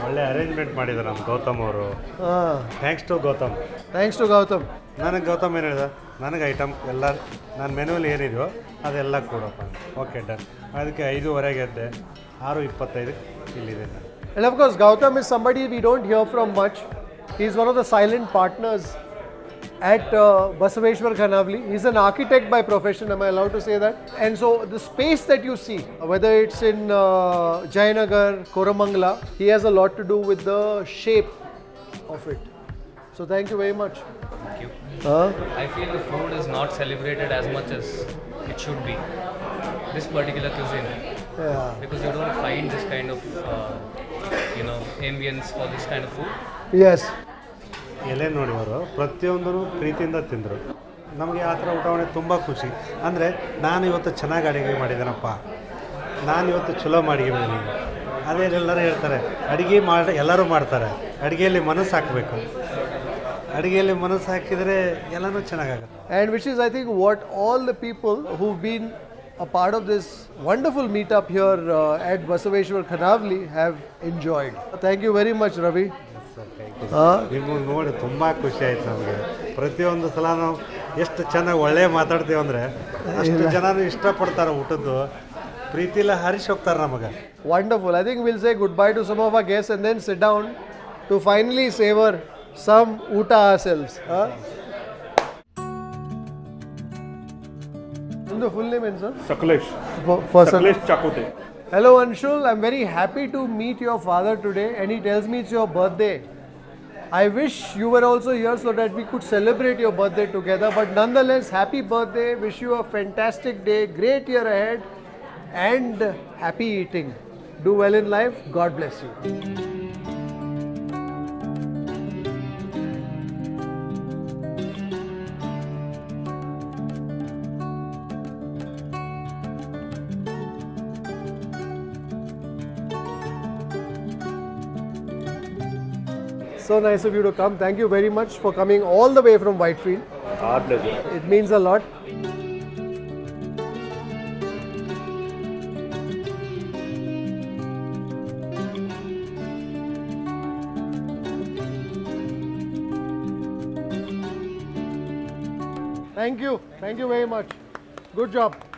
ಒಳ್ಳೆ arrangement ಮಾಡಿದ್ದಾರೆ ನಮ್ಮ ಗೌತಮ್ ಅವರು. ಹಾಂ thanks to Gautam. Thanks to Gautam. ನನಗೆ ಗೌತಮ್ ಏನು ಹೇಳಿದ? ನನಗೆ item ಎಲ್ಲ ನನ್ನ ಮೆನುವಲ್ಲಿ ಏನಿದೆಯೋ ಅದೆಲ್ಲ ಕೊಡಪ್ಪ ಓಕೆ ಡನ್ ಅದಕ್ಕೆ ಐದೂವರೆಗೆ ಎದ್ದೆ ಆರು ಇಪ್ಪತ್ತೈದಕ್ಕೆ ಇಲ್ಲಿದೆ. ನಾನು And of course, Gautam is somebody we don't hear from much. He's one of the silent partners. At uh, Basaveshwar Khanavali. He's an architect by profession, am I allowed to say that? And so the space that you see, whether it's in uh, Jayanagar, Koramangala, he has a lot to do with the shape of it. So thank you very much. Thank you. Huh? I feel the food is not celebrated as much as it should be. This particular cuisine. Yeah. Because you don't find this kind of, uh, you know, ambience for this kind of food. Yes. ಎಲೆ ನೋಡಿ ಅವರು ಪ್ರತಿಯೊಂದನ್ನು ಪ್ರೀತಿಯಿಂದ ತಿಂದರು. ನಮಗೆ ಆ ಥರ ಊಟವಣೆ ತುಂಬ ಖುಷಿ. ಅಂದರೆ ನಾನು ಇವತ್ತು ಚೆನ್ನಾಗಿ ಅಡುಗೆ ಮಾಡಿದ್ದೇನಪ್ಪ. ನಾನು ಇವತ್ತು ಚಲೋ ಅಡುಗೆ ಮಾಡಿ ಅದೇ ಎಲ್ಲರೂ ಹೇಳ್ತಾರೆ, ಅಡುಗೆ ಮಾಡಿ, ಎಲ್ಲರೂ ಮಾಡ್ತಾರೆ. ಅಡುಗೆಯಲ್ಲಿ ಮನಸ್ಸು ಹಾಕಬೇಕು. ಅಡುಗೆಯಲ್ಲಿ ಮನಸ್ಸು ಹಾಕಿದರೆ ಎಲ್ಲನೂ ಚೆನ್ನಾಗಾಗುತ್ತೆ. And which is I think what all the people who been a part of this wonderful meet up here at Basaveshwar Khanavali have enjoyed thank you very much Ravi ನಿಮ್ಮನ್ನು ನೋಡಿ ತುಂಬ ಖುಷಿ ಆಯ್ತು ನಮಗೆ. ಪ್ರತಿಯೊಂದು ಸಲ ನಾವು ಎಷ್ಟು ಚೆನ್ನಾಗಿ ಒಳ್ಳೆ ಮಾತಾಡ್ತೀವಿ ಅಂದರೆ ಜನನು ಜನರು ಇಷ್ಟಪಡ್ತಾರೆ ಊಟದ್ದು. ಪ್ರೀತಿಲ ಹರಿಸಿ ಹೋಗ್ತಾರೆ ನಮಗೆ. Wonderful I think will say good bye to some of a guests and then sit down to finally savour some oota ಆ ಸೆಲ್ಸ್ ಒಂದು ಫುಲ್ ನೇಮ್ ಏನು sir Sakalesh. Sakalesh Chakote Hello Anshul, I'm very happy to meet your father today and he tells me it's your birthday. I wish you were also here so that we could celebrate your birthday together. But nonetheless, happy birthday. Wish you a fantastic day, great year ahead, and happy eating. Do well in life. God bless you. So nice of you to come. Thank you very much for coming all the way from Whitefield. Our pleasure. It means a lot. Thank you. Thank you very much. Good job.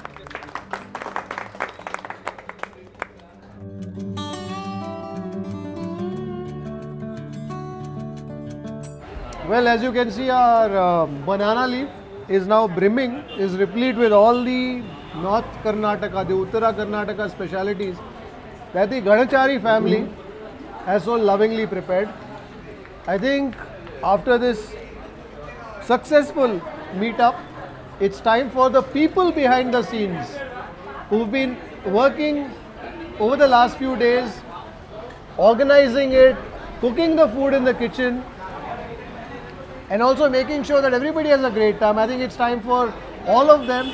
Well, as you can see, our uh, banana leaf is now brimming, is replete with all the North Karnataka, the Uttara Karnataka specialities that the Ganachari family has so lovingly prepared. I think after this successful meetup, it's time for the people behind the scenes who've been working over the last few days, organizing it, cooking the food in the kitchen, and also making sure that everybody has a great time. I think it's time for all of them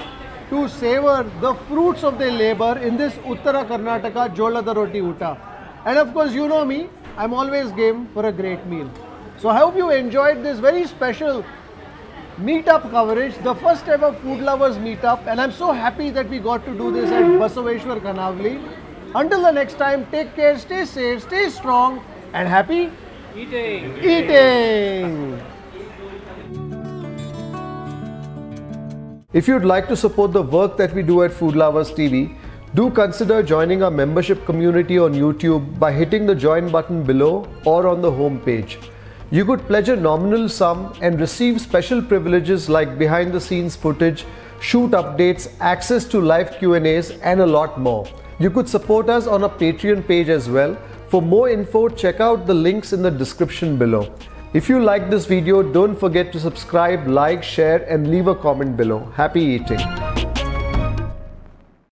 to savor the fruits of their labor in this Uttara Karnataka Jolada Rotti Oota. And of course, you know me, I'm always game for a great meal. So I hope you enjoyed this very special meetup coverage, the first ever food lovers meetup, and I'm so happy that we got to do this at Basaveshwar Khanavali. Until the next time, take care, stay safe, stay strong, and happy Eating. eating. If you'd like to support the work that we do at Food Lovers TV, do consider joining our membership community on YouTube by hitting the join button below or on the home page. You could pledge a nominal sum and receive special privileges like behind the scenes footage, shoot updates, access to live Q&As and a lot more. You could support us on our Patreon page as well. For more info, check out the links in the description below. If you like this video, don't forget to subscribe, like, share and leave a comment below. Happy eating!